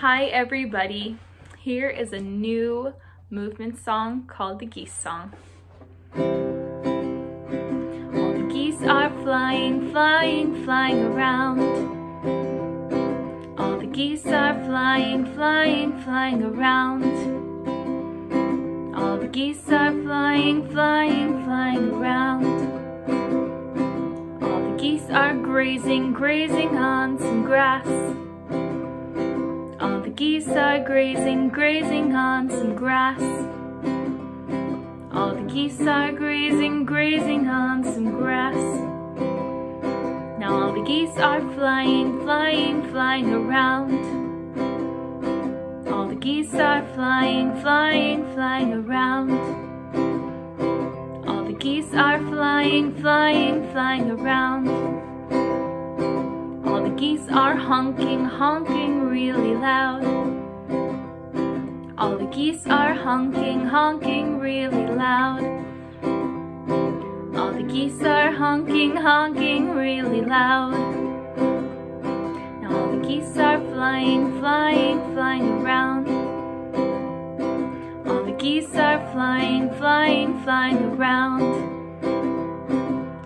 Hi everybody. Here is a new movement song called the Geese Song. All the geese are flying, flying, flying around. All the geese are flying, flying, flying around. All the geese are flying, flying, flying around. All the geese are grazing, grazing on some grass. The geese are grazing, grazing on some grass. All the geese are grazing, grazing on some grass. Now all the geese are flying, flying, flying around. All the geese are flying, flying, flying around. All the geese are flying, flying, flying around. Geese are honking, honking really loud. All the geese are honking, honking really loud. All the geese are honking, honking really loud. Now all the geese are flying, flying, flying around. All the geese are flying, flying, flying around.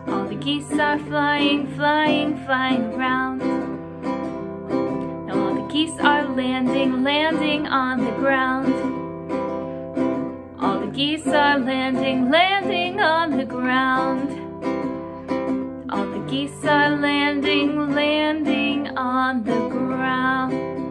All the geese are flying, flying, flying around. Geese are landing, landing on the ground. All the geese are landing, landing on the ground. All the geese are landing, landing on the ground.